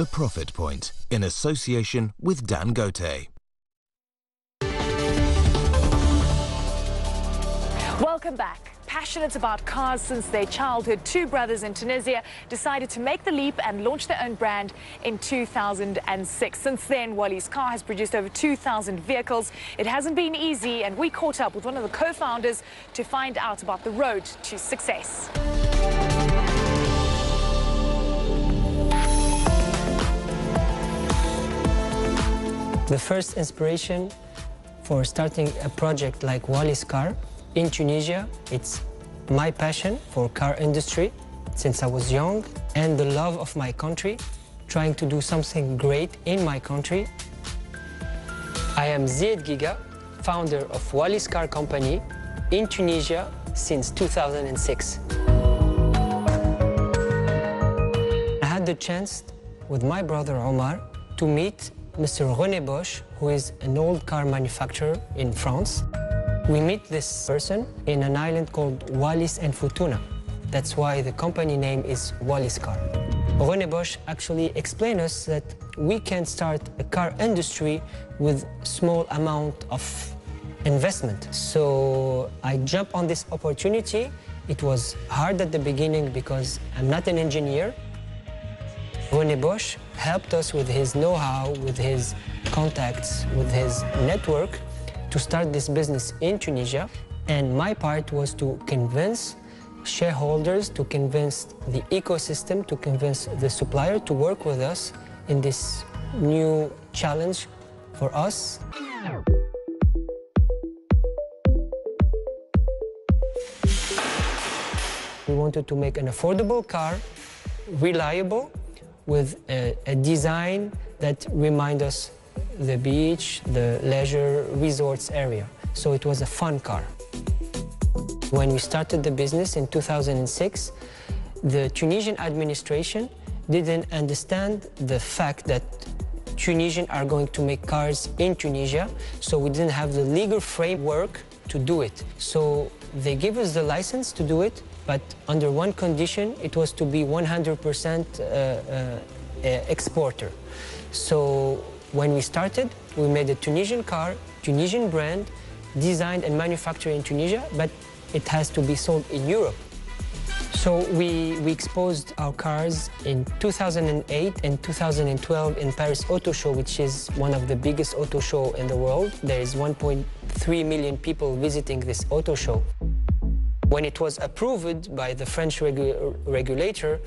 The Profit Point in association with Dangote. Welcome back. Passionate about cars since their childhood, two brothers in Tunisia decided to make the leap and launch their own brand in 2006. Since then, Wallys car has produced over 2,000 vehicles. It hasn't been easy, and we caught up with one of the co-founders to find out about the road to success. The first inspiration for starting a project like Wallys Car in Tunisia, it's my passion for car industry since I was young and the love of my country, trying to do something great in my country. I am Zied Guiga, founder of Wallys Car Company in Tunisia since 2006. I had the chance with my brother Omar to meet Mr. René Bosch, who is an old car manufacturer in France. We meet this person in an island called Wallis and Futuna. That's why the company name is Wallys Car. René Bosch actually explained us that we can start a car industry with small amount of investment. So I jumped on this opportunity. It was hard at the beginning because I'm not an engineer. René Bosch helped us with his know-how, with his contacts, with his network to start this business in Tunisia. And my part was to convince shareholders, to convince the ecosystem, to convince the supplier to work with us in this new challenge for us. We wanted to make an affordable car, reliable, with a, a design that reminds us the beach, the leisure resorts area. So it was a fun car. When we started the business in 2006, the Tunisian administration didn't understand the fact that Tunisians are going to make cars in Tunisia, so we didn't have the legal framework to do it. So they gave us the license to do it, but under one condition, it was to be 100% uh, uh, exporter. So when we started, we made a Tunisian car, Tunisian brand, designed and manufactured in Tunisia, but it has to be sold in Europe. So we, we exposed our cars in 2008 and 2012 in Paris Auto Show, which is one of the biggest auto show in the world. There is 1.3 million people visiting this auto show. When it was approved by the French regu regulator,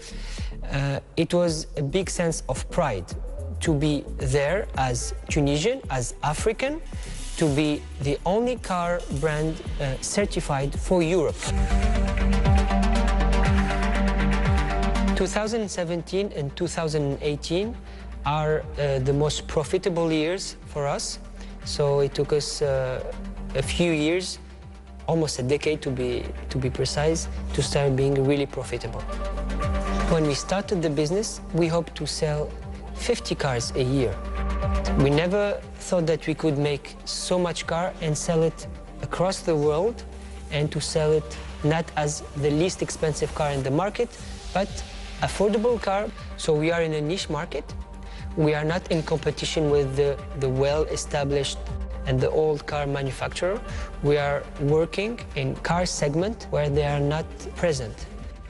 uh, it was a big sense of pride to be there as Tunisian, as African, to be the only car brand uh, certified for Europe. 2017 and 2018 are uh, the most profitable years for us. So it took us uh, a few years, almost a decade to be, to be precise, to start being really profitable. When we started the business, we hoped to sell 50 cars a year. We never thought that we could make so much car and sell it across the world and to sell it not as the least expensive car in the market, but affordable car. So we are in a niche market. We are not in competition with the, the well-established and the old car manufacturer. We are working in car segment where they are not present.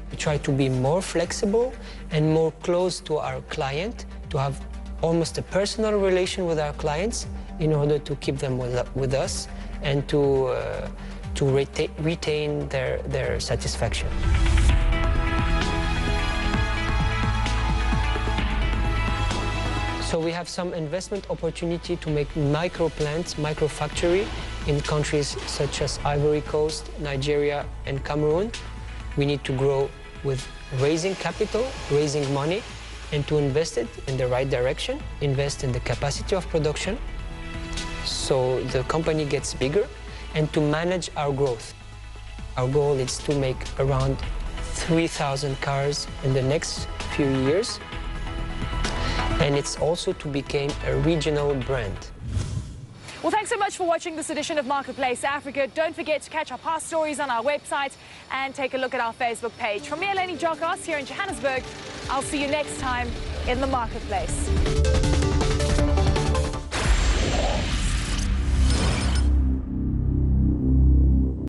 We try to be more flexible and more close to our client to have almost a personal relation with our clients in order to keep them with, with us and to, uh, to reta retain their, their satisfaction. So we have some investment opportunity to make micro plants, micro factory in countries such as Ivory Coast, Nigeria and Cameroon. We need to grow with raising capital, raising money, and to invest it in the right direction, invest in the capacity of production so the company gets bigger and to manage our growth. Our goal is to make around 3,000 cars in the next few years and it's also to become a regional brand. Well, thanks so much for watching this edition of Marketplace Africa. Don't forget to catch our past stories on our website and take a look at our Facebook page. From me, Eleni Giokos, here in Johannesburg, I'll see you next time in the Marketplace.